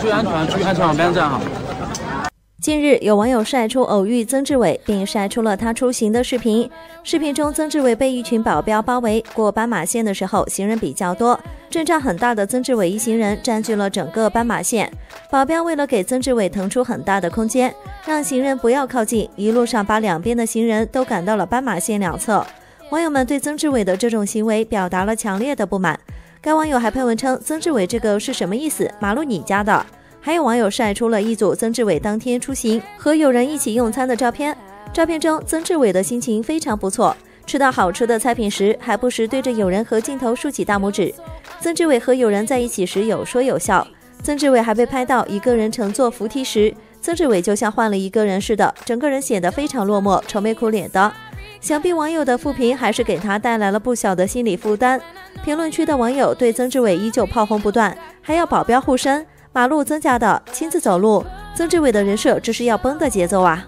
注意安全，注意安全，别站哈。近日，有网友晒出偶遇曾志伟，并晒出了他出行的视频。视频中，曾志伟被一群保镖包围，过斑马线的时候，行人比较多，阵仗很大的曾志伟一行人占据了整个斑马线。保镖为了给曾志伟腾出很大的空间，让行人不要靠近，一路上把两边的行人都赶到了斑马线两侧。网友们对曾志伟的这种行为表达了强烈的不满。该网友还配文称：“曾志伟这个是什么意思？马路你家的？”还有网友晒出了一组曾志伟当天出行和友人一起用餐的照片。照片中，曾志伟的心情非常不错，吃到好吃的菜品时，还不时对着友人和镜头竖起大拇指。曾志伟和友人在一起时有说有笑。曾志伟还被拍到一个人乘坐扶梯时，曾志伟就像换了一个人似的，整个人显得非常落寞、愁眉苦脸的。想必网友的负评还是给他带来了不小的心理负担。评论区的网友对曾志伟依旧炮轰不断，还要保镖护身。马路增加的亲自走路，曾志伟的人设这是要崩的节奏啊！